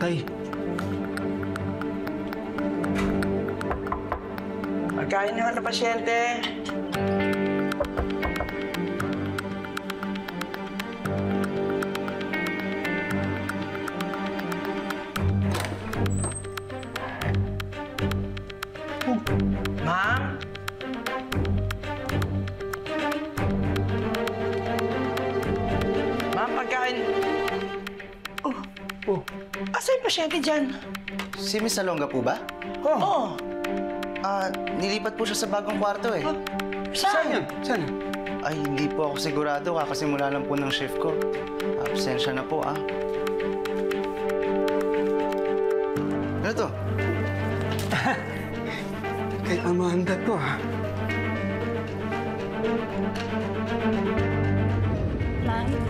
Bantay? Pagkain naman na pasyente. Oh, Oh, asa yung pasyente dyan? Si Miss Alonga po ba? oh. Oh, Ah, nilipat po siya sa bagong kwarto eh. Saan yan? saan? Saan yan? Ay, hindi po ako sigurado. Kakasimula lang po ng shift ko. Absensya na po ah. Ano to? Kay Amanda to ah.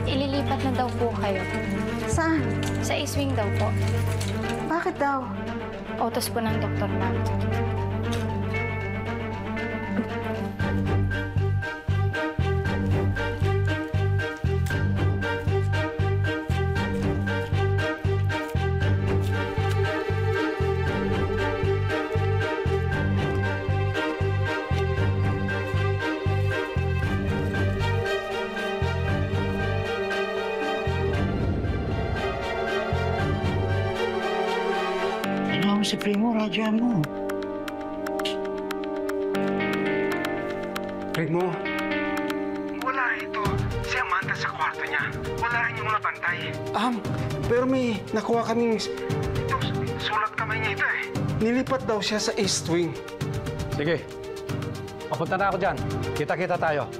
Ililipat na daw po kayo. Saan? Sa East-Wing daw po. Bakit daw? Utos po ng doktor, ma'am. Mo si Primo, radyo mo. Primo. Wala ito. Si Amanda sa kwarto niya. Wala rin yung mga bantay. Um, pero may nakuha kaming... Ito, sulat kamay niya ito eh. Nilipat daw siya sa East Wing. Sige. Papunta na ako dyan. Kita-kita tayo.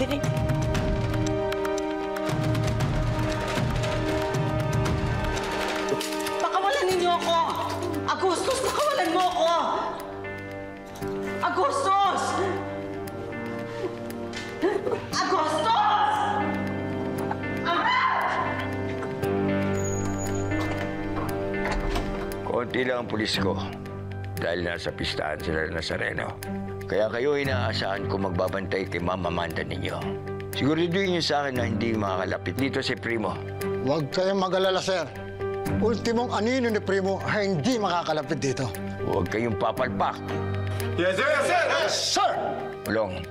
Dali. Pakawalan ninyo ako! Agustus, pakawalan mo ako! Agustus! Agustus! Konti lang ang pulis ko dahil nasa pistahan sila ng Nazareno. Kaya kayo inaasahan ko magbabantay kay Mama Amanda ninyo. Siguraduhin niyo sa akin na hindi makakalapit dito si Primo. Huwag kayong mag-alala, sir. Ultimong anino ni Primo ay hindi makakalapit dito. Huwag kayong papalpak. Yes, sir! Ulong,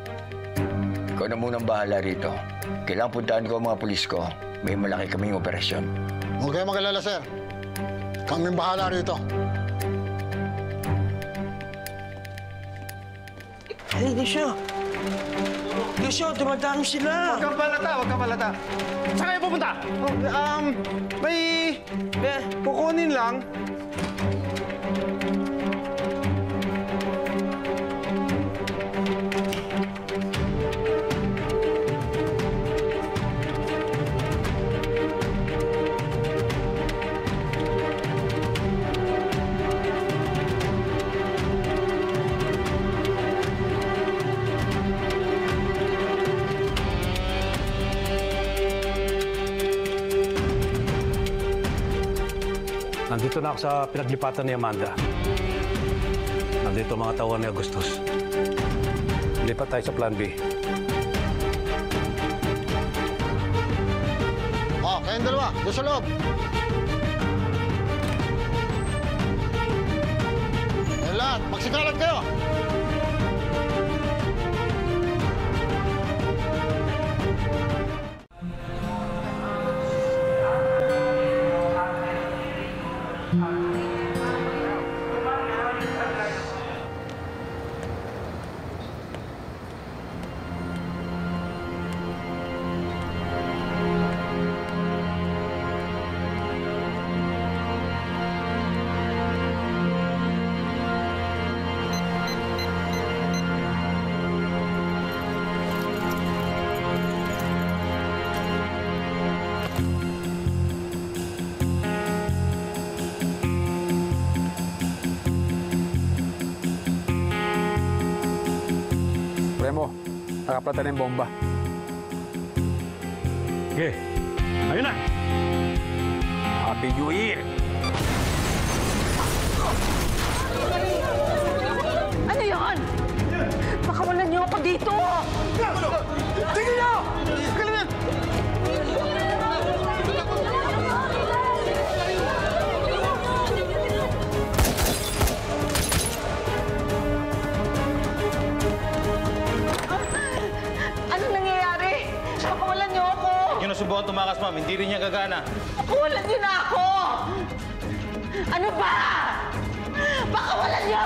ikaw na munang bahala rito. Kailangan puntahan ko ang mga pulis ko. May malaki kaming operasyon. Huwag kayong mag-alala, sir. Kaming bahala rito. Hey, Lucio. Lucio, dumadami sila. Huwag kang palata, huwag kang palata. Saan kayo pupunta? Oh, um, may... Eh, Kukunin lang. Nandito na ako sa pinaglipatan ni Amanda. Nandito mga tawan ni Agustus. Lipat tayo sa Plan B. Oh, kayong dalawa, doon sa loob. Kayong lahat, magsikalat kayo. Premo, nakaplata na yung bomba. Sige, ayun na! Happy New Year! Ano yon? Pakawalan niyo ako dito! Nasubukan tumakas, ma'am, hindi rin niya gagana. Pakawalan niyo na ako! Ano ba? Pakawalan niyo!